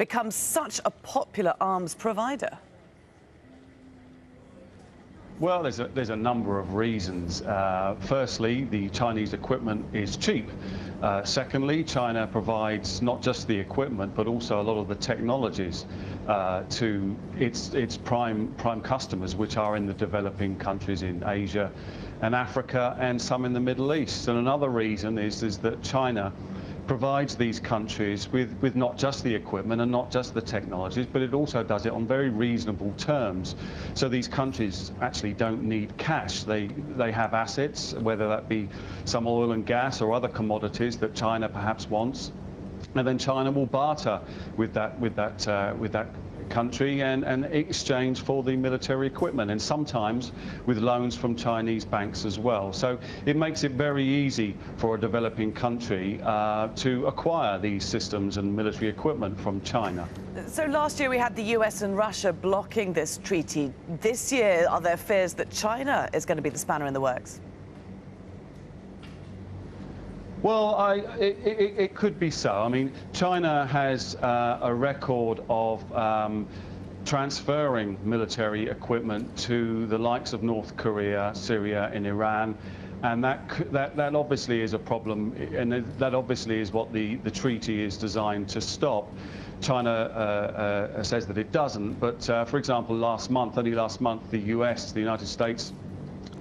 become such a popular arms provider? Well, there's a, there's a number of reasons. Uh, firstly, the Chinese equipment is cheap. Uh, secondly, China provides not just the equipment, but also a lot of the technologies uh, to its, its prime, prime customers, which are in the developing countries in Asia and Africa and some in the Middle East. And another reason is, is that China provides these countries with, with not just the equipment and not just the technologies, but it also does it on very reasonable terms. So these countries actually don't need cash. They, they have assets, whether that be some oil and gas or other commodities that China perhaps wants. And then China will barter with that, with that, uh, with that country and, and exchange for the military equipment and sometimes with loans from Chinese banks as well. So it makes it very easy for a developing country uh, to acquire these systems and military equipment from China. So last year we had the US and Russia blocking this treaty. This year, are there fears that China is going to be the spanner in the works? Well, I, it, it, it, could be so. I mean, China has uh, a record of um, transferring military equipment to the likes of North Korea, Syria, and Iran. And that, that, that obviously is a problem, and that obviously is what the, the treaty is designed to stop. China uh, uh, says that it doesn't, but uh, for example, last month, only last month, the US, the United States,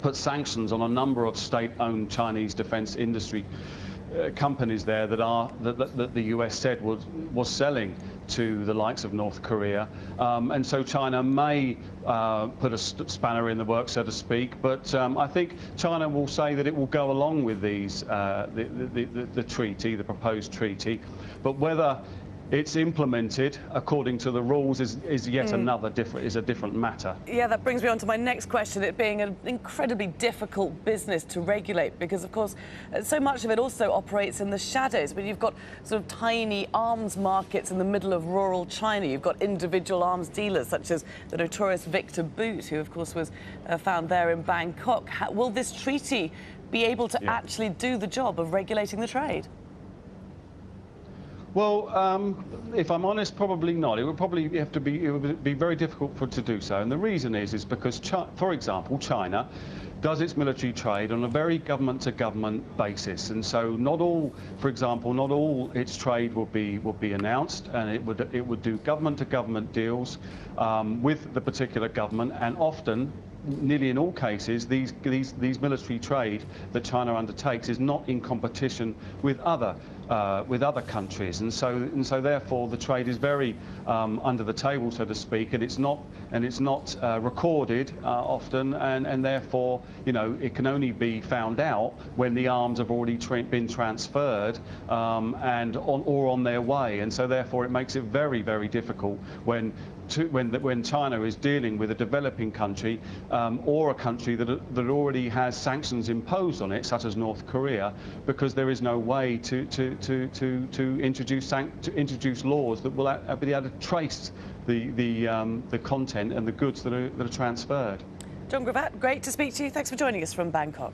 put sanctions on a number of state-owned Chinese defense industry uh, companies there that are that, that, that, the US said was was selling to the likes of North Korea, um, and so China may uh, put a spanner in the works, so to speak. But um, I think China will say that it will go along with these uh, the, the, the, the treaty, the proposed treaty, but whether it's implemented according to the rules is, is yet mm. another different is a different matter. Yeah, that brings me on to my next question. It being an incredibly difficult business to regulate because, of course, so much of it also operates in the shadows. But you've got sort of tiny arms markets in the middle of rural China. You've got individual arms dealers such as the notorious Victor Bout, who, of course, was uh, found there in Bangkok. Will this treaty be able to yeah. actually do the job of regulating the trade? Well, um, if I'm honest, probably not. It would probably have to be, it would be very difficult for to do so. And the reason is, is because, for example, China does its military trade on a very government-to-government -government basis, and so not all, for example, not all its trade will be will be announced, and it would it would do government-to-government -government deals um, with the particular government, and often nearly in all cases, these, these, these military trade that China undertakes is not in competition with other, uh, with other countries. And so, and so therefore, the trade is very um, under the table, so to speak, and it's not, and it's not uh, recorded uh, often, and, and therefore, you know, it can only be found out when the arms have already tra been transferred um, and on, or on their way. And so therefore, it makes it very, very difficult when to, when, when China is dealing with a developing country um, or a country that, that already has sanctions imposed on it, such as North Korea, because there is no way to, to, to, to, to, introduce, to introduce laws that will be able to trace the, the, um, the content and the goods that are, that are transferred. John Gravatt, great to speak to you. Thanks for joining us from Bangkok.